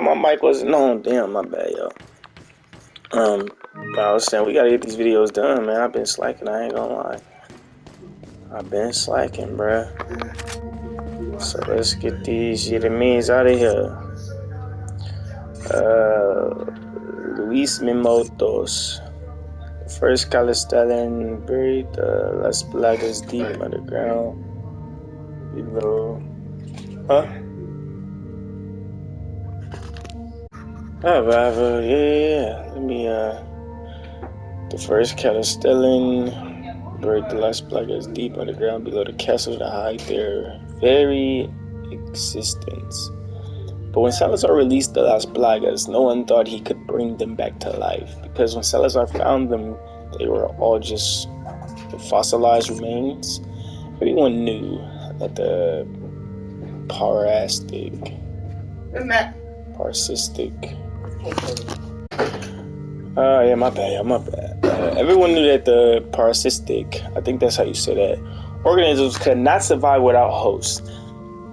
my mic wasn't on. Damn, my bad, yo. Um, but I was saying we gotta get these videos done, man. I've been slacking. I ain't gonna lie. I've been slacking, bruh. So let's get these means out of here. Uh, Luis Mimotos. First Castellan buried uh, Las Plagas deep underground. Below. Huh? Oh, bravo. Yeah, yeah, yeah. Let me, uh. The first Castellan buried the Las Plagas deep underground below the castle to hide their very existence. But when Salazar released the Las Plagas, no one thought he could bring them back to life because when Salazar found them, they were all just fossilized remains. Everyone knew that the parastic, parasistic. Uh, yeah, my bad, yeah, my bad. Uh, everyone knew that the parasistic, I think that's how you say that, organisms could not survive without hosts.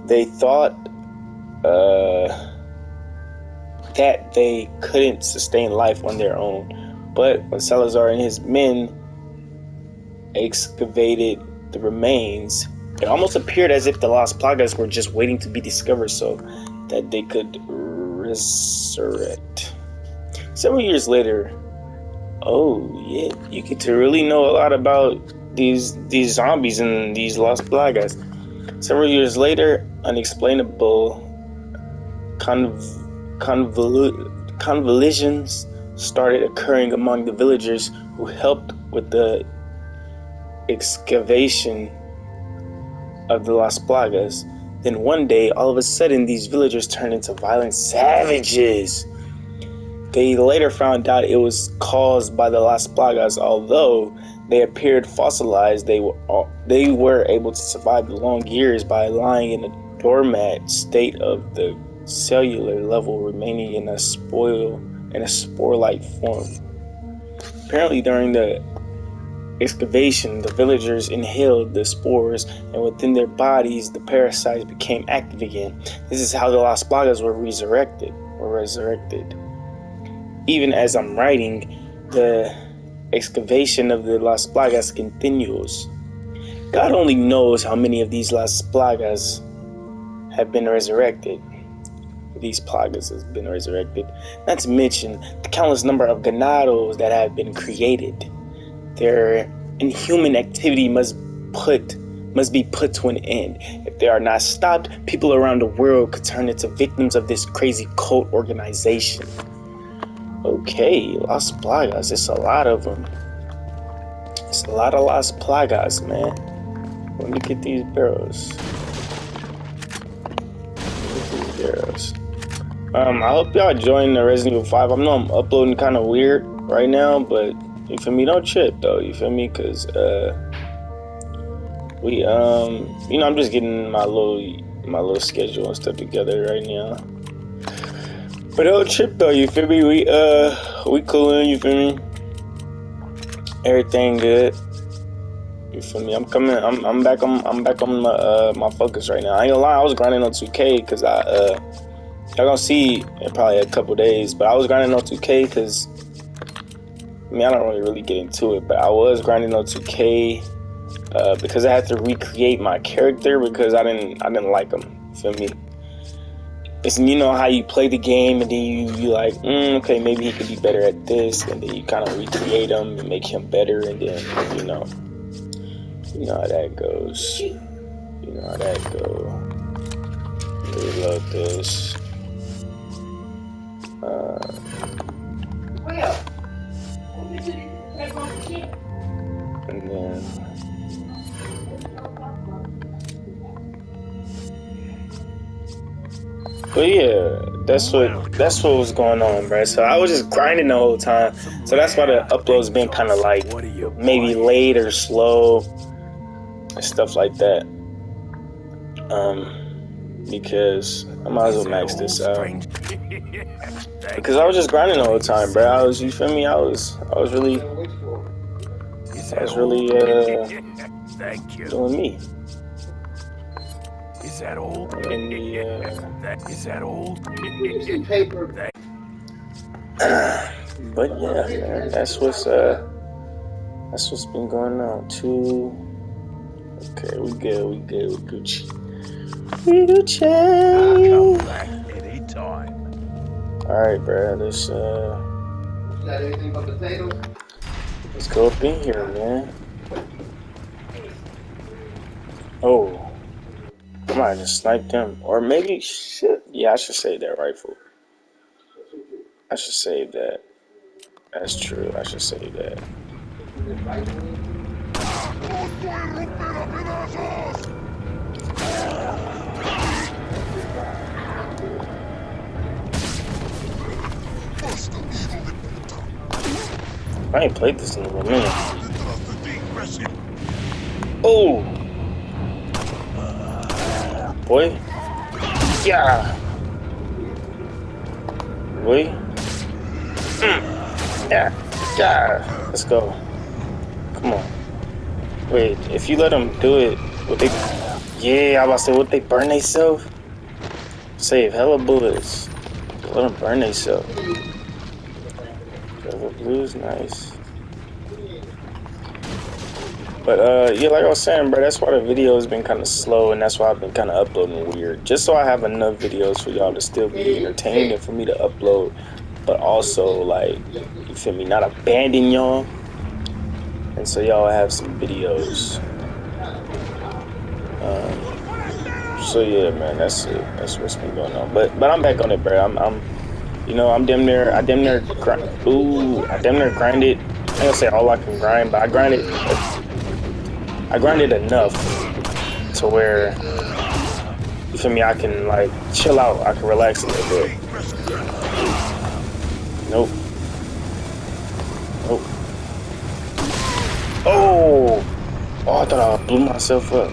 They thought uh, that they couldn't sustain life on their own. But when Salazar and his men excavated the remains, it almost appeared as if the Las Plagas were just waiting to be discovered so that they could resurrect. Several years later, oh yeah, you get to really know a lot about these these zombies and these Las Plagas. Several years later, unexplainable conv- convolu- convulsions started occurring among the villagers who helped with the excavation of the Las Plagas. Then one day, all of a sudden, these villagers turned into violent savages. They later found out it was caused by the Las Plagas, although they appeared fossilized. They were they were able to survive the long years by lying in a dormant state of the cellular level remaining in a spoil in a spore-like form. Apparently, during the excavation, the villagers inhaled the spores, and within their bodies, the parasites became active again. This is how the Las Plagas were resurrected. Were resurrected. Even as I'm writing, the excavation of the Las Plagas continues. God only knows how many of these Las Plagas have been resurrected these plagas has been resurrected. Not to mention the countless number of ganados that have been created. Their inhuman activity must put must be put to an end. If they are not stopped, people around the world could turn into victims of this crazy cult organization. Okay, Las Plagas, it's a lot of them. It's a lot of Las Plagas, man. Let me get these barrels. These barrels. Um, I hope y'all join the Resident Evil 5. I know I'm uploading kind of weird right now, but you feel me? Don't trip though. You feel me? Cause uh, we um, you know, I'm just getting my little my little schedule and stuff together right now. But don't trip though. You feel me? We uh, we coolin'. You feel me? Everything good. You feel me? I'm coming. I'm, I'm back on. I'm back on my uh, my focus right now. I ain't gonna lie. I was grinding on 2K because I uh Y'all gonna see in probably a couple days, but I was grinding on 2K because I mean I don't really really get into it, but I was grinding on 2K uh, because I had to recreate my character because I didn't I didn't like him. Feel me? It's you know how you play the game and then you you like mm, okay maybe he could be better at this and then you kind of recreate him and make him better and then you know you know how that goes. You know how that go. Really love this. But yeah, that's what that's what was going on, bro. So I was just grinding the whole time. So that's why the uploads been kind of like maybe late or slow and stuff like that. Um, because I might as well max this out. Because I was just grinding the whole time, bro. I was, you feel me? I was, I was really, I was really, uh, doing me. Is that That is that? Some paper. But yeah, man, that's what's uh, that's what's been going on. too. Okay, we good. We good. We Gucci. We I'll Gucci. come back anytime. All right, bro. Let's uh, Got anything but potatoes? let's go up in here, man. Oh, might just sniped them. or maybe shit. Yeah, I should save that rifle. I should save that. That's true. I should save that. I ain't played this in a minute. Oh, boy. Yeah. Boy. Mm. Yeah. Yeah. Let's go. Come on. Wait, if you let them do it, would they? Yeah, I about to say, would they burn themselves? Save hella bullets. Let them burn themselves. Silver blue's nice. But uh, yeah, like I was saying, bro, that's why the video has been kind of slow, and that's why I've been kind of uploading weird, just so I have enough videos for y'all to still be entertained and for me to upload, but also like, you feel me, not abandon y'all, and so y'all have some videos. Um, so yeah, man, that's it. That's what's been going on. But but I'm back on it, bro. I'm I'm, you know, I'm damn near, I damn near, grind, ooh, I damn near grinded. I gonna say all I can grind, but I grinded. I grinded enough to where you feel me. I can like chill out. I can relax a little bit. Nope. Nope. Oh! Oh, I thought I blew myself up.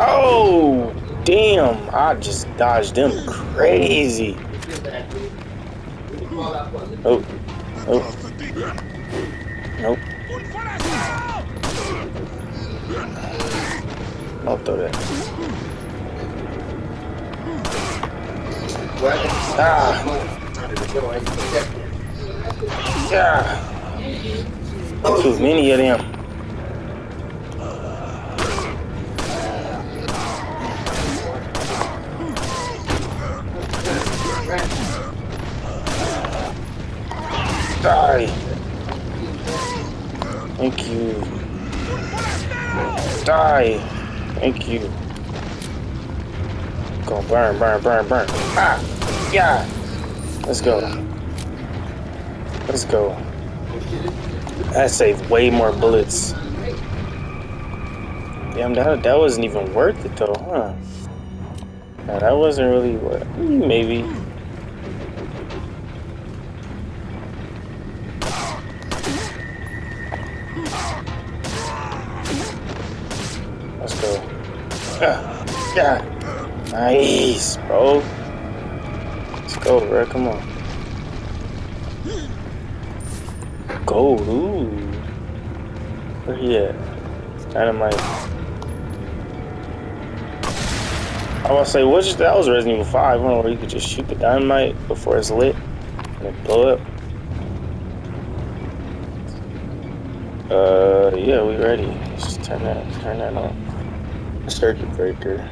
Oh! Damn! I just dodged them crazy. Oh. Oh. Nope. I'll throw that. Ah! Yeah! Too many of them. Die! Thank you. Die! Thank you. Go burn, burn, burn, burn. Ah! Yeah! Let's go. Let's go. That saved way more bullets. Damn, that, that wasn't even worth it though, huh? Nah, that wasn't really what. Maybe. Bro. Let's go, bro. Come on. Gold, ooh. Where he at? Dynamite. I was say, what's that was Resident Evil 5, one where you could just shoot the dynamite before it's lit and it blow up. Uh, yeah, we ready. Let's just turn that, turn that on. Circuit breaker.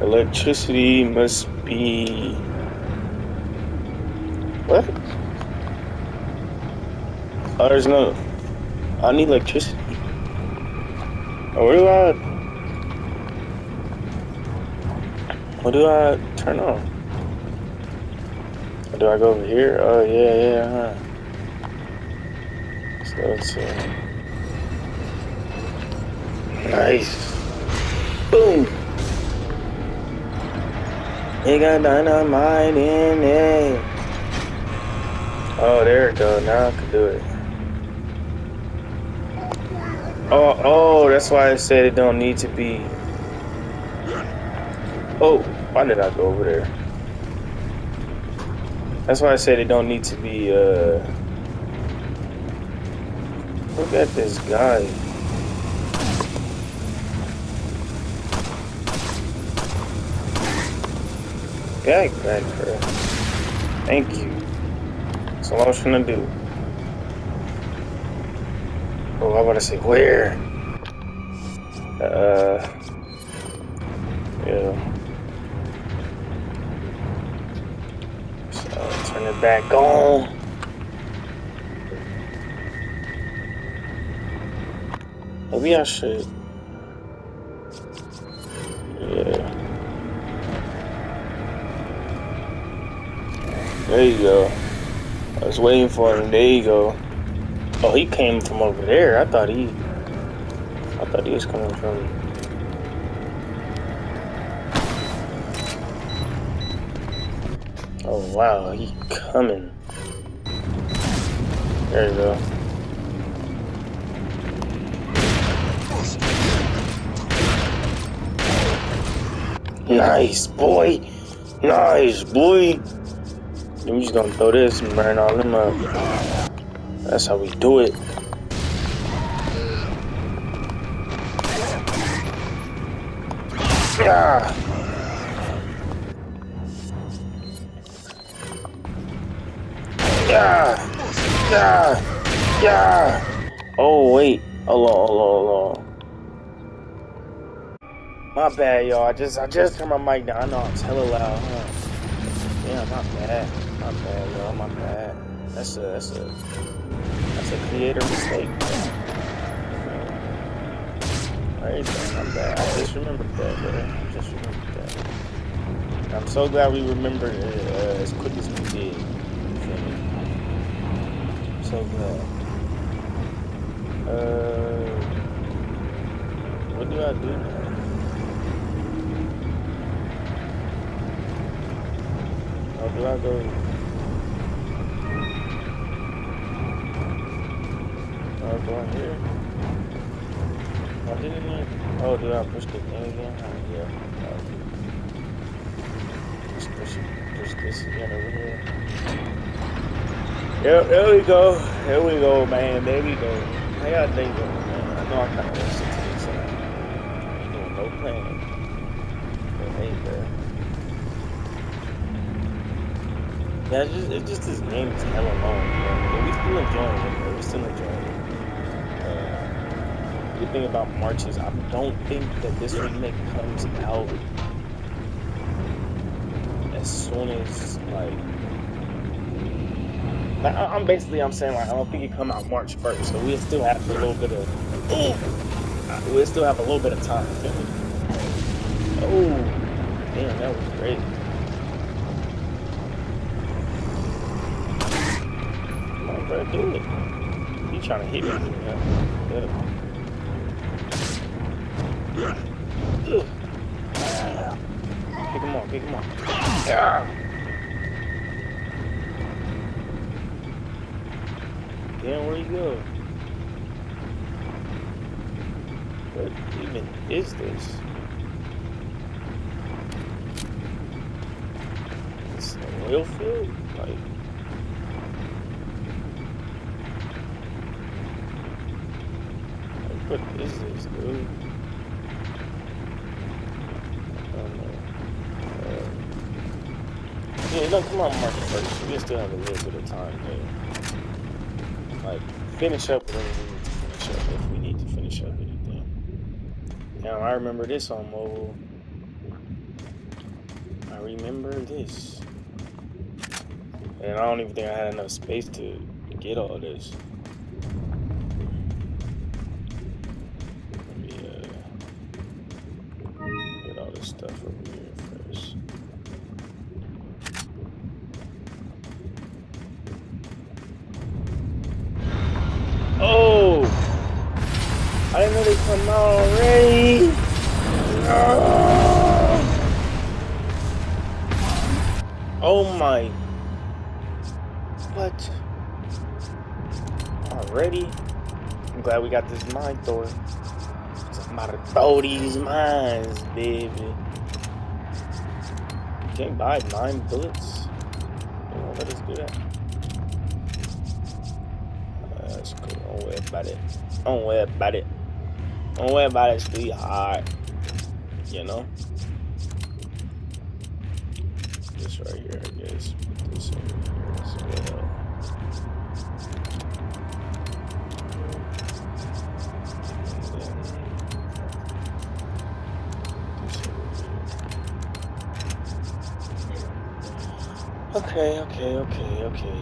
Electricity must be. What? Oh, there's no. I need electricity. Oh, where do I? What do I turn on? Do I go over here? Oh yeah, yeah, huh? So let's see. Nice. Boom. They got dynamite in it. Oh, there it go. Now I can do it. Oh, oh, that's why I said it don't need to be. Oh, why did I go over there? That's why I said it don't need to be, uh... Look at this guy. Bag back, bro. Thank you. That's all I was trying to do. Oh, I want to say where? Uh, yeah. So turn it back on. Maybe I should. There you go. I was waiting for him. There you go. Oh, he came from over there. I thought he. I thought he was coming from. Oh wow, he coming. There you go. Nice boy, nice boy. We just gonna throw this and burn all them up. That's how we do it. Yeah. Yeah. Yeah. Yeah. Oh wait. On, hold on. My bad, y'all. I just I just turned my mic down. I know I'm hella loud, huh? Yeah, my bad. My bad, y'all. My bad. That's a that's a that's a creator mistake. Alright, my bad. I just remembered that, bro. I just remembered that. I'm so glad we remembered it uh, as quick as we did. I'm so glad. Uh, what do I do now? How do I go? Do I here? Oh, didn't I? Oh, do I push the thing again? Oh, yeah. Oh. Just push it. Push this again over here. Yep, there we go. There we go, man. There we go. Y'all day going, man? I know I kind of rushed into this. I ain't doing no planning. But hey, bro. Yeah, it's just, it's just this game is hella long, bro. But we still enjoying it, bro. We still enjoying it. The thing about March is I don't think that this remake comes out as soon as like. Like, I'm basically I'm saying like I don't think it come out March first, so we still have a little bit of oh, we still have a little bit of time. Oh, damn, that was great. On, bro, do it. You trying to hit me? Yeah. Yeah. Pick him up, pick him up. Damn, where you go? What even is this? It's an oil field? Like, what is this, dude? I don't know. Uh, come on, March 1st. We still have a little bit of time there like finish up whatever we need to finish up if we need to finish up anything. Now I remember this on mobile. I remember this. And I don't even think I had enough space to get all this. We got this mine. 'Cause I'm about to throw these mines, baby. You can't buy nine bullets. They let us do that. Uh, That's cool. Don't worry about it. Don't worry about it. Don't worry about it, sweetheart. You know? this right here, I guess. Put this over here as well. And then this over here. Okay, okay, okay, okay.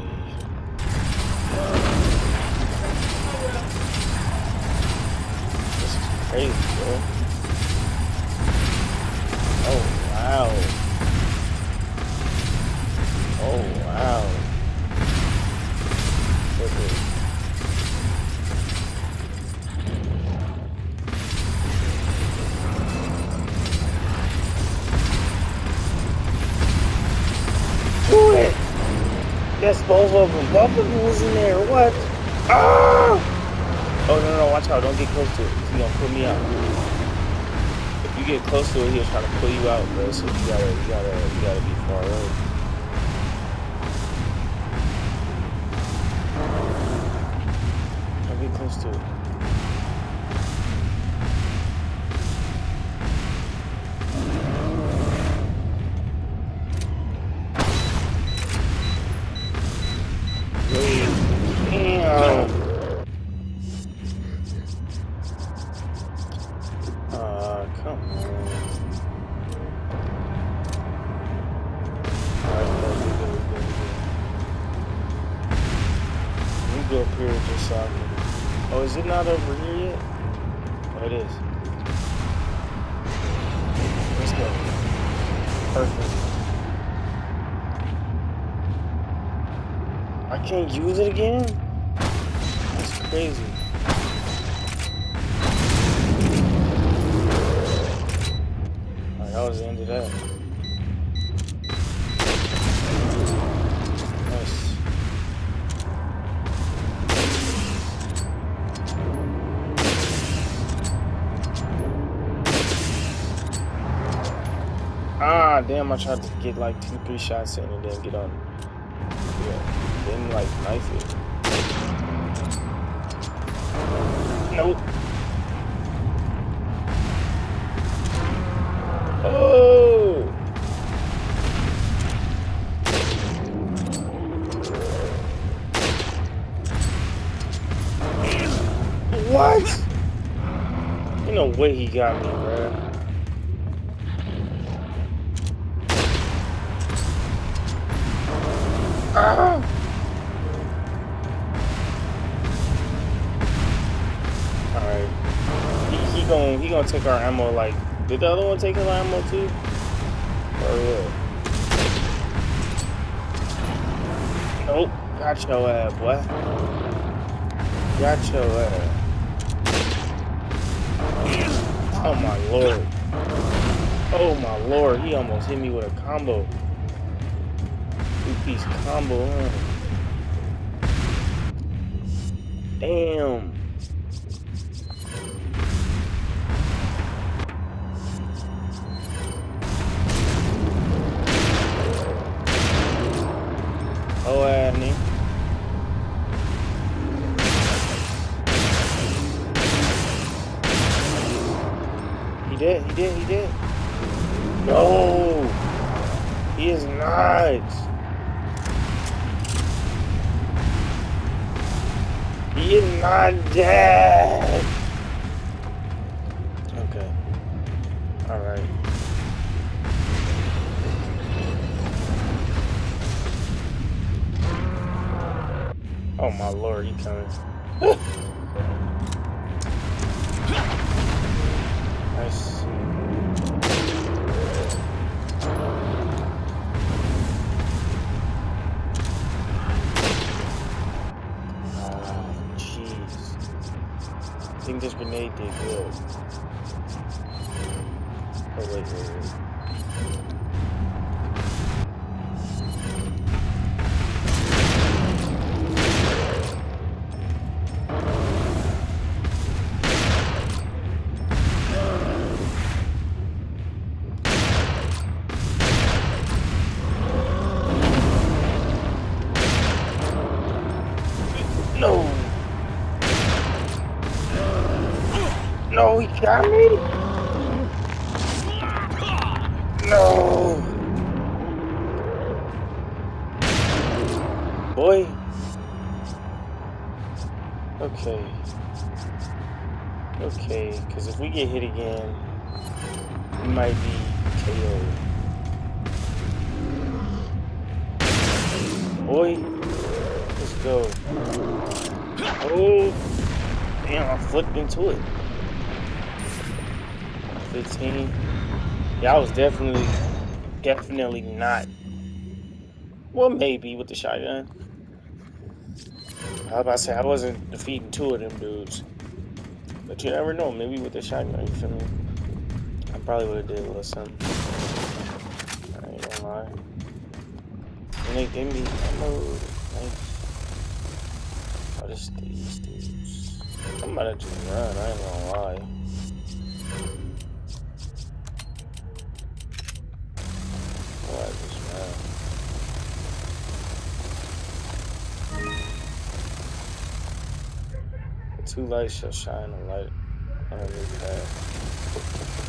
This is crazy, bro. Oh, wow. Oh, wow. Look Both of them. Both of them was in there. What? Ah! Oh, no, no, watch out. Don't get close to it. He's gonna pull me out. If you get close to it, he'll try to pull you out, bro. So you gotta, you gotta, you gotta be far away. Don't get close to it. Uh, so. Oh, is it not over here yet? Oh, it is. Perfect. I can't use it again? That's crazy. Alright, that was the end of that. Nice. Ah, damn, I tried to get like two, three shots in and then get on. Yeah, then like knife it. Nope. Oh! What? You know way he got me, bruh. Gonna take our ammo like did the other one take his ammo too? Oh, or what? Nope. Got your ass, boy. Got your ass. Oh my lord. Oh my lord, he almost hit me with a combo. Two piece combo, huh? Damn. Dead! Okay. Alright. Oh my lord, he coming. nice. I uh, think this grenade did good. Oh, wait, wait, wait. Got me? No! boy. Okay. Okay, because if we get hit again, we might be KO'd. Boy, let's go. Oh, damn, I flipped into it. 15. Yeah, I was definitely, definitely not. Well, maybe with the shotgun. I was about to say, I wasn't defeating two of them dudes. But you never know, maybe with the shotgun, you feel me? I probably would have did a little something. I ain't gonna lie. And they gave me ammo. Nice. Oh, this dudes. I'm about to just run, I ain't gonna lie. Two lights shall shine a light on a new path.